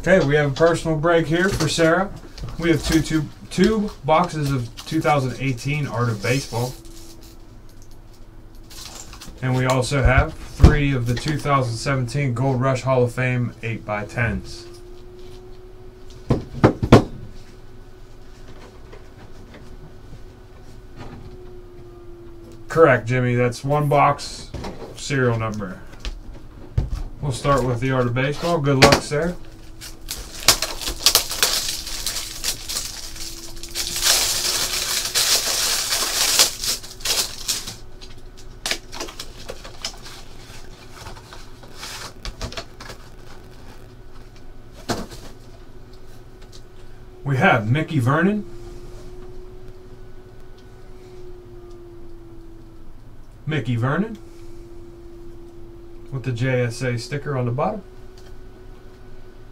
Okay, we have a personal break here for Sarah. We have two, two, two boxes of 2018 Art of Baseball. And we also have three of the 2017 Gold Rush Hall of Fame 8x10s. Correct, Jimmy. That's one box, serial number. We'll start with the Art of Baseball. Good luck, Sarah. We have Mickey Vernon. Mickey Vernon with the JSA sticker on the bottom.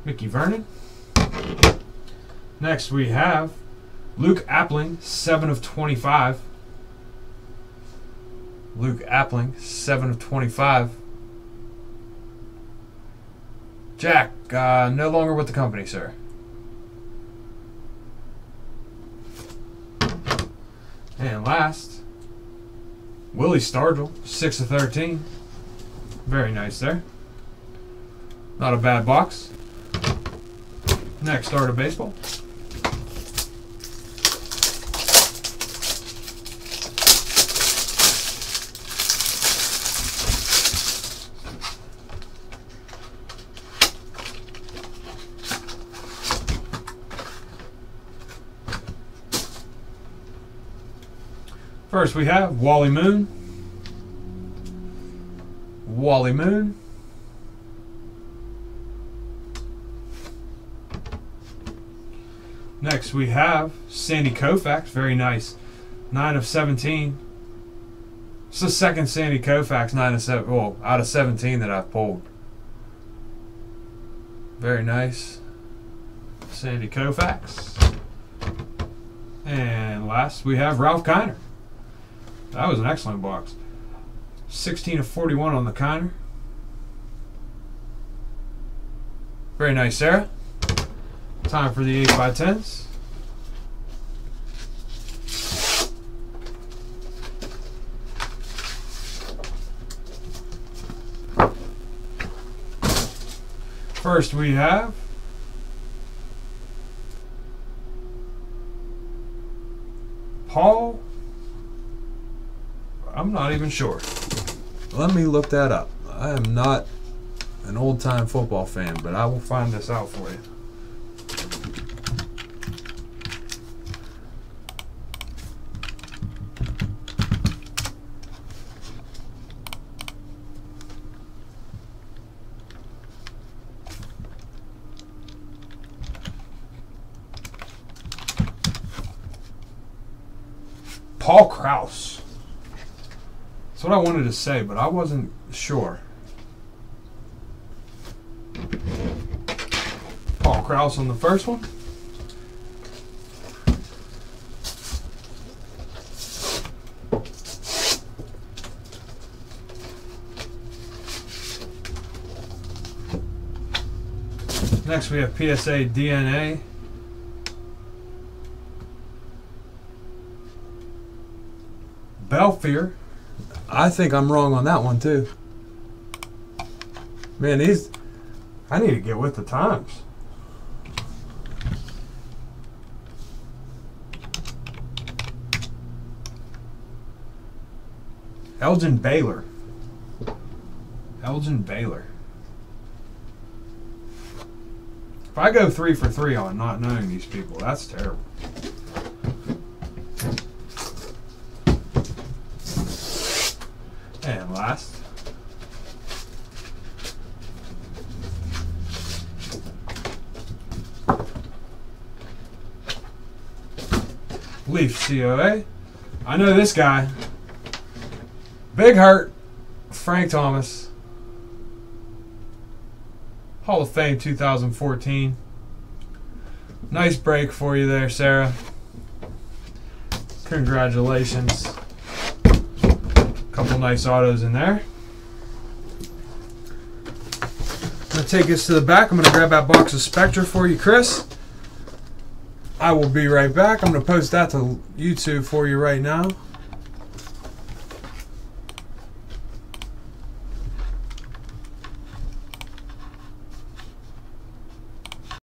Mickey Vernon. Next we have Luke Appling, 7 of 25. Luke Appling, 7 of 25. Jack, uh, no longer with the company, sir. And last, Willie Stargell, 6 of 13. Very nice there. Not a bad box. Next, start of Baseball. First, we have Wally Moon. Wally Moon. Next, we have Sandy Koufax. Very nice. 9 of 17. It's the second Sandy Koufax 9 of 7, well, out of 17 that I've pulled. Very nice. Sandy Koufax. And last, we have Ralph Kiner. That was an excellent box. 16 of 41 on the Kiner. Very nice, Sarah. Time for the 8 by 10s First, we have Paul. I'm not even sure. Let me look that up. I am not an old time football fan, but I will find this out for you. Paul Krause. That's what I wanted to say, but I wasn't sure. Paul Krause on the first one. Next we have PSA DNA. Belfier. I think I'm wrong on that one too. Man, these I need to get with the times. Elgin Baylor. Elgin Baylor. If I go three for three on not knowing these people, that's terrible. And last. Leaf COA. I know this guy. Big Hurt. Frank Thomas. Hall of Fame 2014. Nice break for you there, Sarah. Congratulations. Couple nice autos in there. I'm going to take this to the back. I'm going to grab that box of Spectra for you, Chris. I will be right back. I'm going to post that to YouTube for you right now.